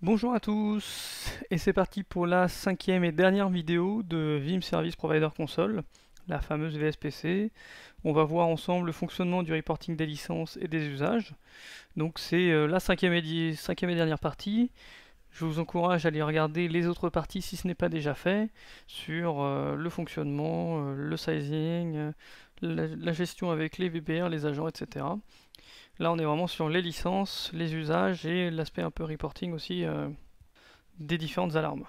Bonjour à tous, et c'est parti pour la cinquième et dernière vidéo de Vim Service Provider Console, la fameuse VSPC. On va voir ensemble le fonctionnement du reporting des licences et des usages. Donc c'est euh, la cinquième et, dernière partie. Je vous encourage à aller regarder les autres parties si ce n'est pas déjà fait, sur euh, le fonctionnement, euh, le sizing, la, la gestion avec les VPR, les agents, etc. Là, on est vraiment sur les licences, les usages et l'aspect un peu reporting aussi euh, des différentes alarmes.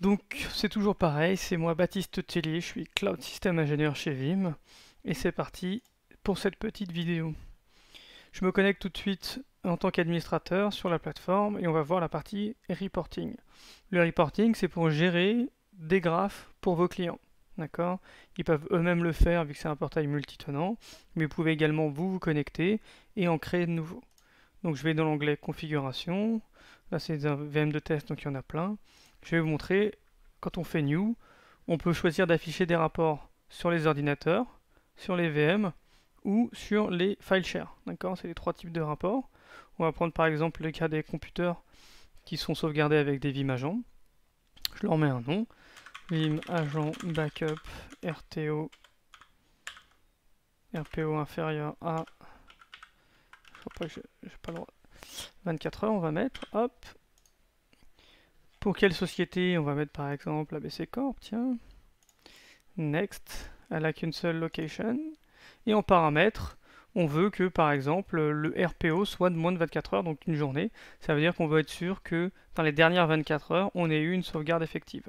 Donc, c'est toujours pareil, c'est moi Baptiste Tellier, je suis Cloud System Ingénieur chez Vim, et c'est parti pour cette petite vidéo. Je me connecte tout de suite en tant qu'administrateur sur la plateforme et on va voir la partie reporting. Le reporting, c'est pour gérer des graphes pour vos clients. D'accord Ils peuvent eux-mêmes le faire vu que c'est un portail multitenant, mais vous pouvez également vous connecter et en créer de nouveaux. Donc je vais dans l'onglet configuration. Là c'est un VM de test, donc il y en a plein. Je vais vous montrer, quand on fait new, on peut choisir d'afficher des rapports sur les ordinateurs, sur les VM ou sur les file share. D'accord C'est les trois types de rapports. On va prendre par exemple le cas des computers qui sont sauvegardés avec des agents. Je leur mets un nom vim agent backup RTO RPO inférieur à je pas le droit. 24 heures on va mettre hop. Pour quelle société on va mettre par exemple ABC Corp tiens. Next elle a qu'une seule location. Et en paramètres on veut que par exemple le RPO soit de moins de 24 heures, donc une journée. Ça veut dire qu'on veut être sûr que dans les dernières 24 heures, on ait eu une sauvegarde effective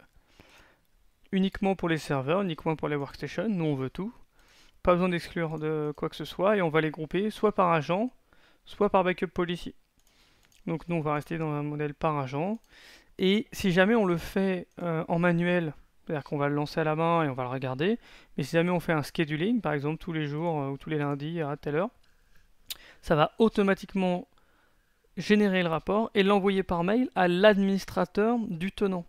uniquement pour les serveurs, uniquement pour les workstations. Nous, on veut tout. Pas besoin d'exclure de quoi que ce soit. Et on va les grouper soit par agent, soit par backup policy. Donc nous, on va rester dans un modèle par agent. Et si jamais on le fait euh, en manuel, c'est-à-dire qu'on va le lancer à la main et on va le regarder, mais si jamais on fait un scheduling, par exemple tous les jours euh, ou tous les lundis à telle heure, ça va automatiquement générer le rapport et l'envoyer par mail à l'administrateur du tenant.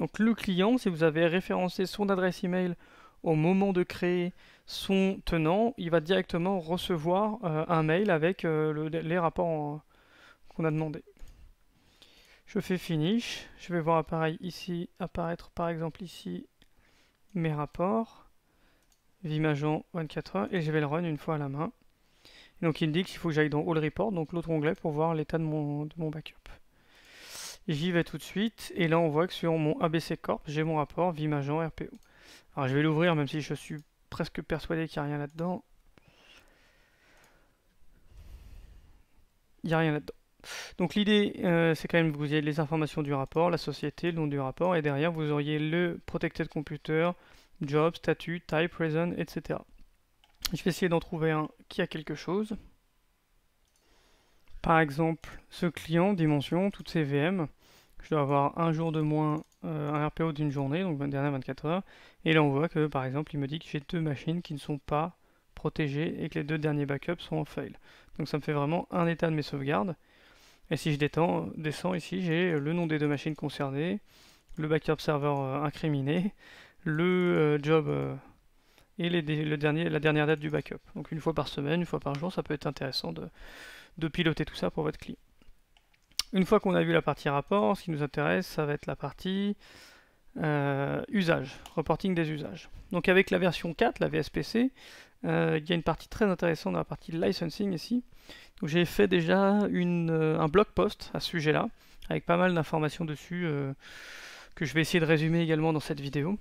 Donc le client, si vous avez référencé son adresse email au moment de créer son tenant, il va directement recevoir euh, un mail avec euh, les rapports qu'on a demandé. Je fais finish, je vais voir ici apparaître par exemple ici mes rapports, Vimagent 24 heures, et je vais le run une fois à la main. donc il me dit qu'il faut que j'aille dans All Report, donc l'autre onglet pour voir l'état de mon backup. J'y vais tout de suite, et là on voit que sur mon ABC Corp, j'ai mon rapport Vimagent RPO. Alors je vais l'ouvrir, même si je suis presque persuadé qu'il n'y a rien là-dedans. Il n'y a rien là-dedans. Donc l'idée, euh, c'est quand même que vous ayez les informations du rapport, la société, le nom du rapport, et derrière vous auriez le Protected Computer, Job, Statut, Type, Reason, etc. Je vais essayer d'en trouver un qui a quelque chose. Par exemple, ce client, dimension, toutes ces VM, je dois avoir un jour de moins euh, un RPO d'une journée, donc dernière 24 heures. Et là, on voit que, par exemple, il me dit que j'ai deux machines qui ne sont pas protégées et que les deux derniers backups sont en fail. Donc ça me fait vraiment un état de mes sauvegardes. Et si je descends ici, j'ai le nom des deux machines concernées, le backup serveur euh, incriminé, le euh, job et le dernier, la dernière date du backup. Donc une fois par semaine, une fois par jour, ça peut être intéressant de piloter tout ça pour votre client. Une fois qu'on a vu la partie rapport, ce qui nous intéresse, ça va être la partie euh, usage, reporting des usages. Donc avec la version 4, la VSPC, euh, il y a une partie très intéressante dans la partie licensing ici. J'ai fait déjà euh, un blog post à ce sujet-là, avec pas mal d'informations dessus, que je vais essayer de résumer également dans cette vidéo.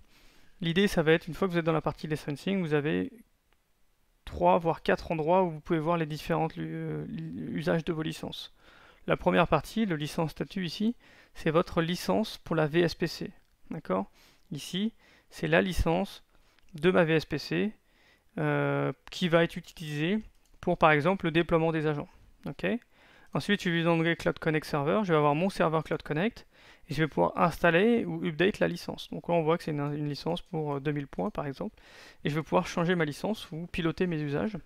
L'idée, ça va être, une fois que vous êtes dans la partie licensing, vous avez trois voire quatre endroits où vous pouvez voir les différents usages de vos licences. La première partie, le licence statut ici, c'est votre licence pour la VSPC. Ici, c'est la licence de ma VSPC euh, qui va être utilisée pour par exemple le déploiement des agents. Ensuite, je vais l'onglet Cloud Connect Server, je vais avoir mon serveur Cloud Connect et je vais pouvoir installer ou update la licence. Donc là, on voit que c'est une, une, licence pour 2000 euh, points par exemple et je vais pouvoir changer ma licence ou piloter mes usages.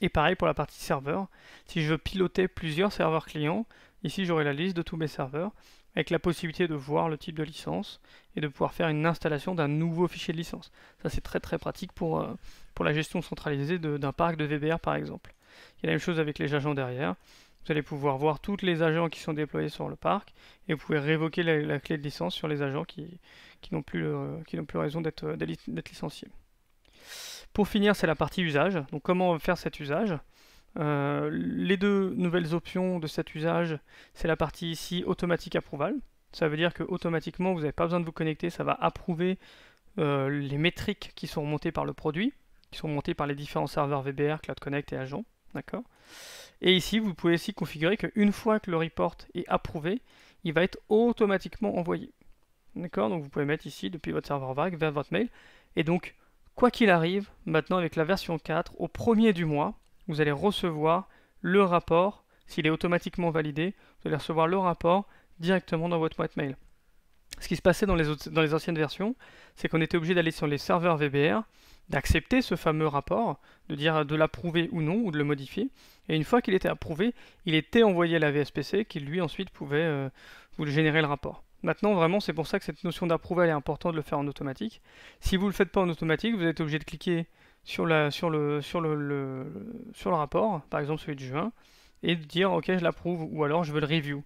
Et pareil pour la partie serveur. Si je veux piloter plusieurs serveurs clients, ici j'aurai la liste de tous mes serveurs avec la possibilité de voir le type de licence et de pouvoir faire une installation d'un nouveau fichier de licence. Ça c'est très très pratique pour, euh, la gestion centralisée d'un parc de VBR par exemple. Il y a la même chose avec les agents derrière. vous allez pouvoir voir tous les agents qui sont déployés sur le parc et vous pouvez révoquer la, clé de licence sur les agents qui, n'ont plus raison d'être licenciés. Pour finir, c'est la partie usage. Donc comment faire cet usage euh, Les deux nouvelles options de cet usage, c'est la partie ici automatique approval. Ça veut dire que automatiquement, vous n'avez pas besoin de vous connecter, ça va approuver euh, les métriques qui sont remontées par le produit, qui sont remontées par les différents serveurs VBR, Cloud Connect et Agent. D'accord? Et ici, vous pouvez aussi configurer qu'une fois que le report est approuvé, il va être automatiquement envoyé. D'accord? Donc vous pouvez mettre ici depuis votre serveur vague vers votre mail. Et donc, quoi qu'il arrive, maintenant avec la version 4, au premier du mois, vous allez recevoir le rapport. S'il est automatiquement validé, vous allez recevoir le rapport directement dans votre boîte mail. Ce qui se passait dans les, anciennes versions, c'est qu'on était obligé d'aller sur les serveurs VBR, d'accepter ce fameux rapport, de dire de l'approuver ou non, ou de le modifier. Et une fois qu'il était approuvé, il était envoyé à la VSPC qui lui ensuite pouvait euh, vous générer le rapport. Maintenant, vraiment, c'est pour ça que cette notion d'approval est importante de le faire en automatique. Si vous ne le faites pas en automatique, vous êtes obligé de cliquer sur, le, rapport, par exemple celui de juin, et de dire ok je l'approuve ou alors je veux le review.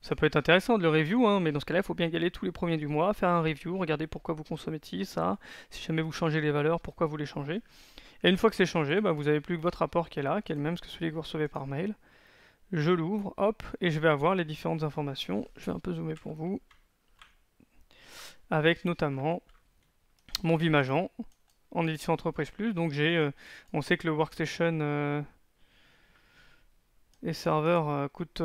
Ça peut être intéressant de le review, hein, mais dans ce cas-là, il faut bien y aller tous les premiers du mois, faire un review, regarder pourquoi vous consommez ça, si jamais vous changez les valeurs, pourquoi vous les changez. Et une fois que c'est changé, bah, vous n'avez plus que votre rapport qui est là, qui est le même que celui que vous recevez par mail. Je l'ouvre, hop, et je vais avoir les différentes informations. Je vais un peu zoomer pour vous. Avec notamment mon Vim Agent en édition Entreprise Plus. Donc j'ai, euh, on sait que le Workstation euh, et serveurs euh, coûtent,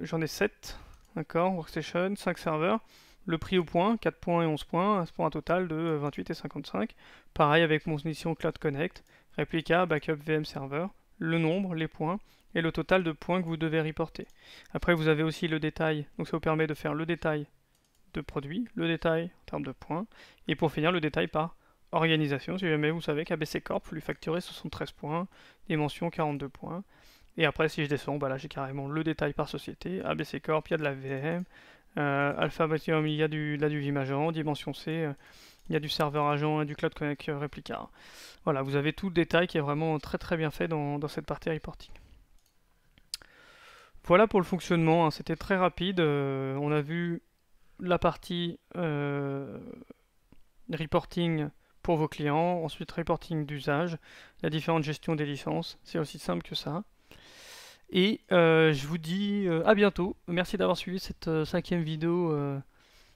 j'en ai 7, d'accord, Workstation, 5 serveurs. Le prix au point, 4 points et 11 points, pour un total de 28 et 55. Pareil avec mon édition Cloud Connect, réplica, backup VM server, le nombre, les points, et le total de points que vous devez reporter. Après, vous avez aussi le détail, donc ça vous permet de faire le détail de produit, le détail en termes de points, et pour finir, le détail par organisation, si jamais vous savez qu'ABC Corp, vous lui facturez 73 points, dimension 42 points, et après, si je descends, bah là j'ai carrément le détail par société, ABC Corp, il y a de la VM, euh, il y a du, là, du Vim Agent, Dimension C, euh, il y a du serveur agent et du Cloud Connect Replica. Voilà, vous avez tout le détail qui est vraiment très très bien fait dans cette partie reporting. Voilà pour le fonctionnement, hein. c'était très rapide. Euh, on a vu la partie euh, reporting pour vos clients, ensuite reporting d'usage, la différente gestion des licences, c'est aussi simple que ça. Et euh, je vous dis à bientôt, merci d'avoir suivi cette cinquième vidéo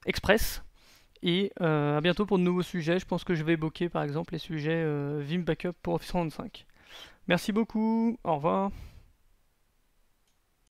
express, et à bientôt pour de nouveaux sujets, je pense que je vais évoquer par exemple les sujets Vim Backup pour Office 365. Merci beaucoup, au revoir.